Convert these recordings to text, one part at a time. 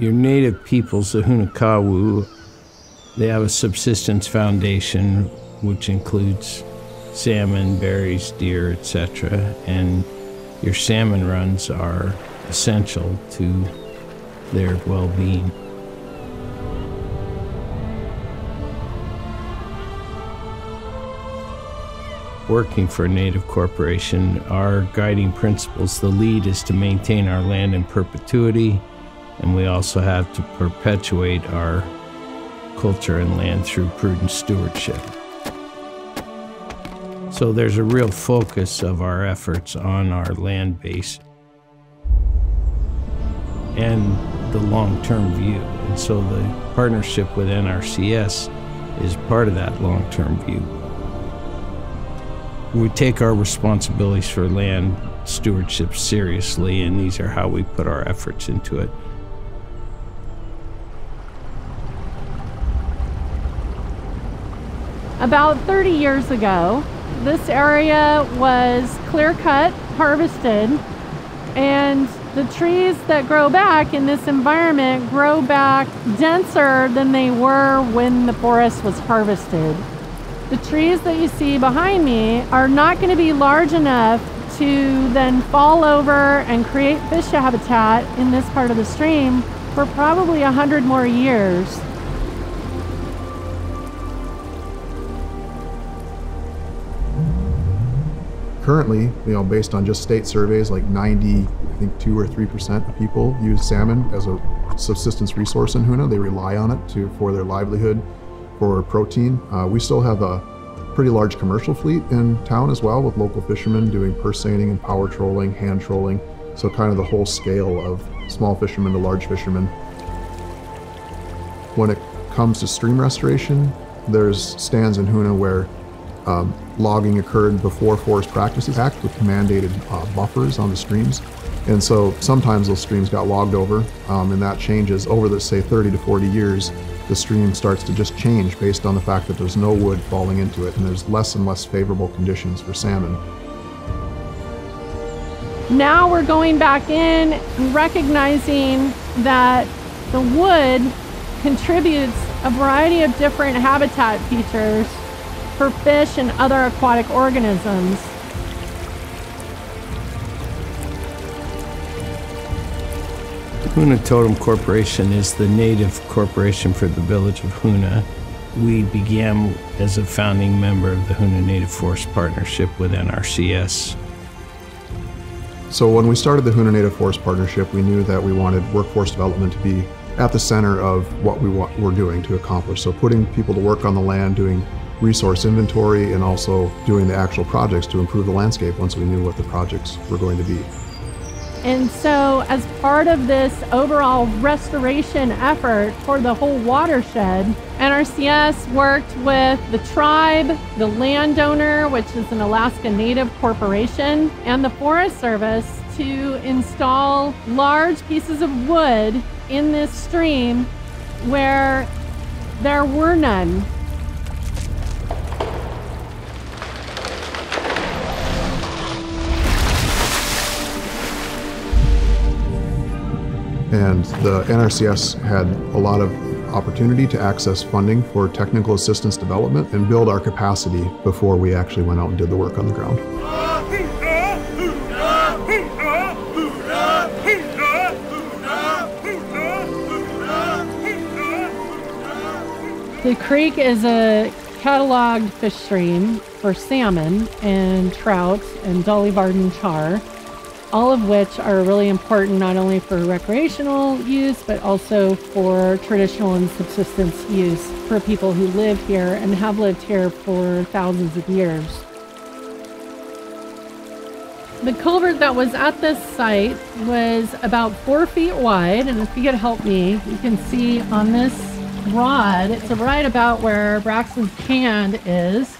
Your native peoples, the Hunakawu, they have a subsistence foundation which includes salmon, berries, deer, etc. And your salmon runs are essential to their well being. Working for a native corporation, our guiding principles, the lead is to maintain our land in perpetuity, and we also have to perpetuate our culture and land through prudent stewardship. So there's a real focus of our efforts on our land base and the long term view. And so the partnership with NRCS is part of that long term view. We take our responsibilities for land stewardship seriously, and these are how we put our efforts into it. About 30 years ago, this area was clear cut, harvested, and the trees that grow back in this environment grow back denser than they were when the forest was harvested. The trees that you see behind me are not going to be large enough to then fall over and create fish habitat in this part of the stream for probably a hundred more years. Currently, you know, based on just state surveys, like 90, I think two or three percent of people use salmon as a subsistence resource in Hoonah. They rely on it to for their livelihood, for protein. Uh, we still have a pretty large commercial fleet in town as well, with local fishermen doing purse seining and power trolling, hand trolling. So kind of the whole scale of small fishermen to large fishermen. When it comes to stream restoration, there's stands in Hoonah where um, logging occurred before Forest Practices Act with mandated uh, buffers on the streams. And so sometimes those streams got logged over, um, and that changes over the, say, 30 to 40 years. The stream starts to just change based on the fact that there's no wood falling into it, and there's less and less favorable conditions for salmon. Now we're going back in, recognizing that the wood contributes a variety of different habitat features for fish and other aquatic organisms. Hoonah Totem Corporation is the native corporation for the village of Hoonah. We began as a founding member of the Hoonah Native Forest Partnership with NRCS. So when we started the Hoonah Native Forest Partnership, we knew that we wanted workforce development to be at the center of what we were doing to accomplish. So putting people to work on the land, doing resource inventory, and also doing the actual projects to improve the landscape once we knew what the projects were going to be. And so, as part of this overall restoration effort for the whole watershed, NRCS worked with the tribe, the landowner, which is an Alaska Native corporation, and the Forest Service to install large pieces of wood in this stream where there were none And the NRCS had a lot of opportunity to access funding for technical assistance development and build our capacity before we actually went out and did the work on the ground. The creek is a cataloged fish stream for salmon and trout and Dolly Varden char all of which are really important not only for recreational use, but also for traditional and subsistence use for people who live here and have lived here for thousands of years. The culvert that was at this site was about four feet wide, and if you could help me, you can see on this rod, it's right about where Braxton's hand is.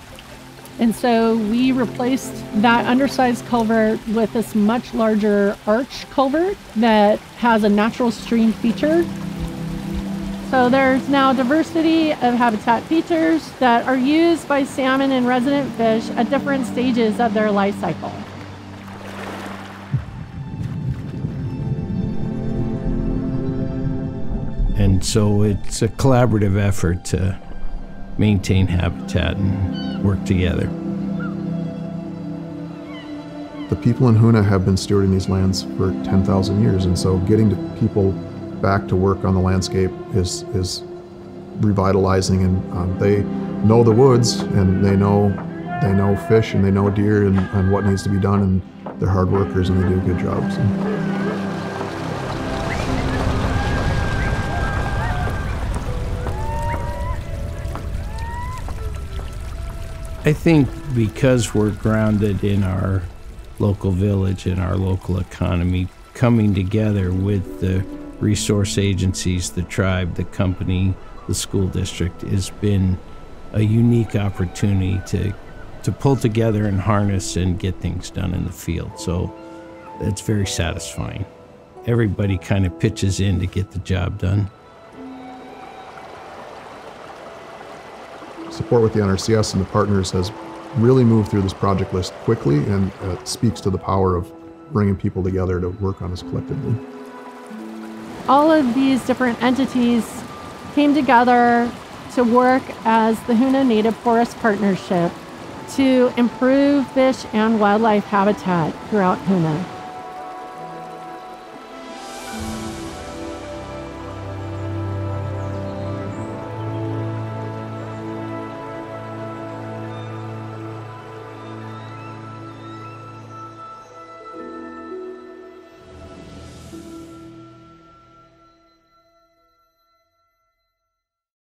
And so we replaced that undersized culvert with this much larger arch culvert that has a natural stream feature. So there's now diversity of habitat features that are used by salmon and resident fish at different stages of their life cycle. And so it's a collaborative effort to maintain habitat and work together. The people in Hoonah have been stewarding these lands for 10,000 years, and so getting people back to work on the landscape is is revitalizing, and um, they know the woods and they know they know fish and they know deer and, and what needs to be done, and they're hard workers and they do a good job. So. I think because we're grounded in our local village and our local economy, coming together with the resource agencies, the tribe, the company, the school district has been a unique opportunity to to pull together and harness and get things done in the field. So it's very satisfying. Everybody kind of pitches in to get the job done. Support with the NRCS and the partners has really moved through this project list quickly and uh, speaks to the power of bringing people together to work on this collectively. All of these different entities came together to work as the Hoonah Native Forest Partnership to improve fish and wildlife habitat throughout Hoonah.